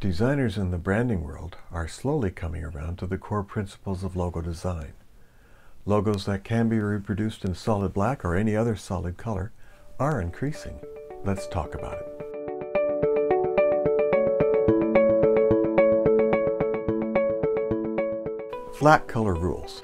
Designers in the branding world are slowly coming around to the core principles of logo design. Logos that can be reproduced in solid black or any other solid color are increasing. Let's talk about it. Flat color rules.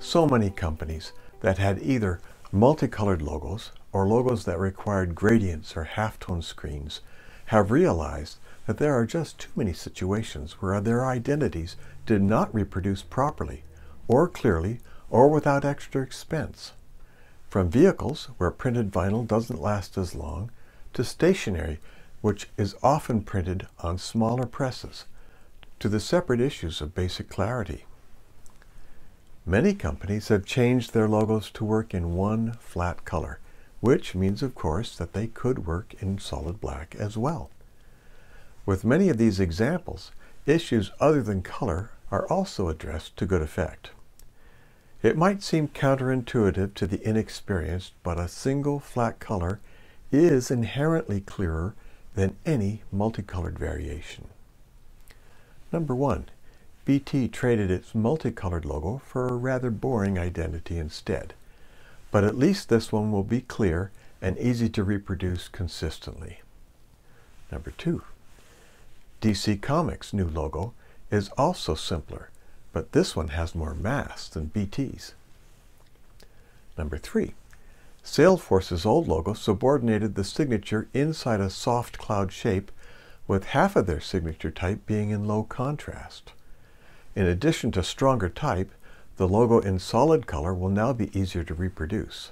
So many companies that had either multicolored logos or logos that required gradients or halftone screens have realized that there are just too many situations where their identities did not reproduce properly, or clearly, or without extra expense. From vehicles, where printed vinyl doesn't last as long, to stationery, which is often printed on smaller presses, to the separate issues of basic clarity. Many companies have changed their logos to work in one flat color, which means, of course, that they could work in solid black as well. With many of these examples, issues other than color are also addressed to good effect. It might seem counterintuitive to the inexperienced, but a single flat color is inherently clearer than any multicolored variation. Number one, BT traded its multicolored logo for a rather boring identity instead. But at least this one will be clear and easy to reproduce consistently. Number two, DC Comics' new logo is also simpler, but this one has more mass than BT's. Number three, Salesforce's old logo subordinated the signature inside a soft cloud shape with half of their signature type being in low contrast. In addition to stronger type, the logo in solid color will now be easier to reproduce.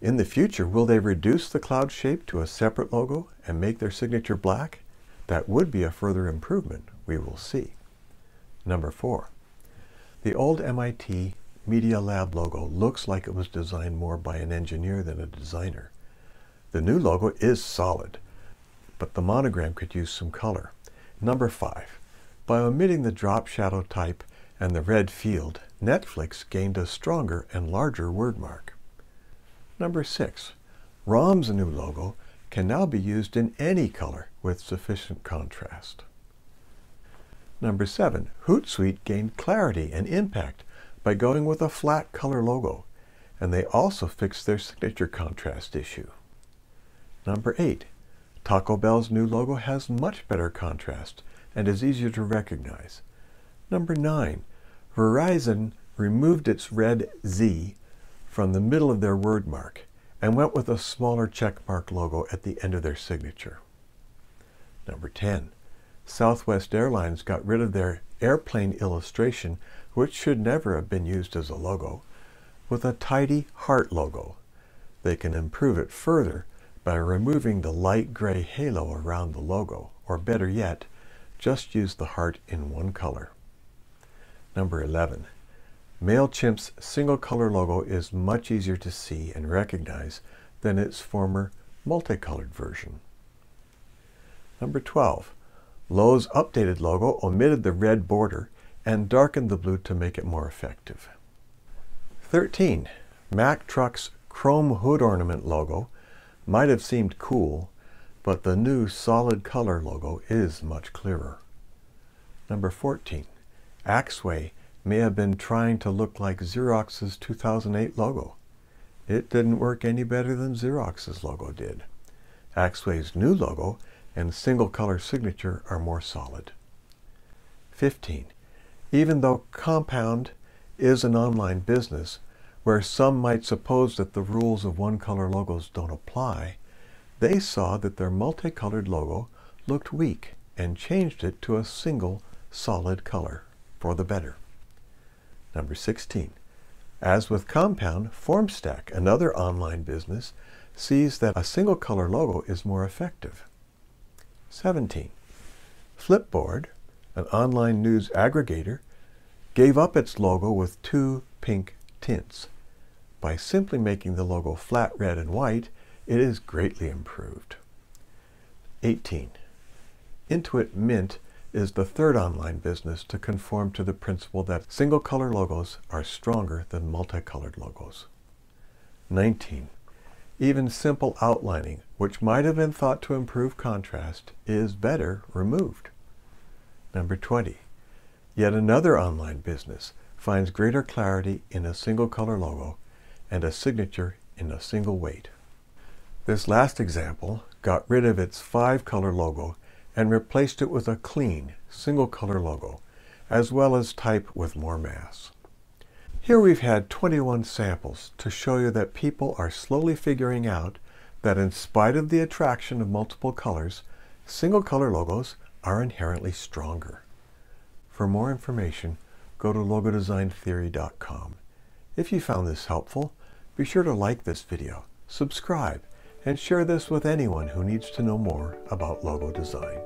In the future, will they reduce the cloud shape to a separate logo and make their signature black? That would be a further improvement, we will see. Number four, the old MIT Media Lab logo looks like it was designed more by an engineer than a designer. The new logo is solid, but the monogram could use some color. Number five, by omitting the drop shadow type and the red field, Netflix gained a stronger and larger word mark. Number six, ROM's new logo can now be used in any color with sufficient contrast. Number seven, Hootsuite gained clarity and impact by going with a flat color logo, and they also fixed their signature contrast issue. Number eight, Taco Bell's new logo has much better contrast and is easier to recognize. Number nine, Verizon removed its red Z from the middle of their word mark and went with a smaller checkmark logo at the end of their signature. Number 10. Southwest Airlines got rid of their airplane illustration, which should never have been used as a logo, with a tidy heart logo. They can improve it further by removing the light gray halo around the logo, or better yet, just use the heart in one color. Number 11. MailChimp's single color logo is much easier to see and recognize than its former multicolored version. Number 12. Lowe's updated logo omitted the red border and darkened the blue to make it more effective. 13. Mack Truck's chrome hood ornament logo might have seemed cool, but the new solid color logo is much clearer. Number 14. Axway may have been trying to look like Xerox's 2008 logo. It didn't work any better than Xerox's logo did. Axway's new logo and single color signature are more solid. 15. Even though Compound is an online business where some might suppose that the rules of one color logos don't apply, they saw that their multicolored logo looked weak and changed it to a single solid color for the better. Number 16. As with Compound, FormStack, another online business, sees that a single color logo is more effective. 17. Flipboard, an online news aggregator, gave up its logo with two pink tints. By simply making the logo flat red and white, it is greatly improved. 18. Intuit Mint is the third online business to conform to the principle that single color logos are stronger than multicolored logos. 19. Even simple outlining, which might have been thought to improve contrast, is better removed. Number 20. Yet another online business finds greater clarity in a single color logo and a signature in a single weight. This last example got rid of its five color logo and replaced it with a clean single color logo, as well as type with more mass. Here we've had 21 samples to show you that people are slowly figuring out that in spite of the attraction of multiple colors, single color logos are inherently stronger. For more information, go to logodesigntheory.com. If you found this helpful, be sure to like this video, subscribe, and share this with anyone who needs to know more about logo design.